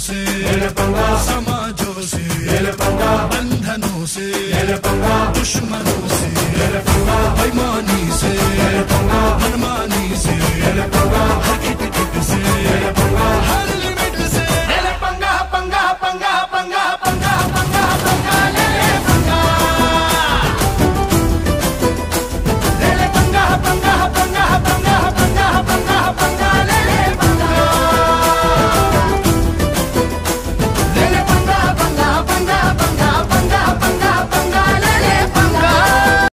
से पंगा समाजों से पंगा बंधनों से पंगा दुश्मनों से।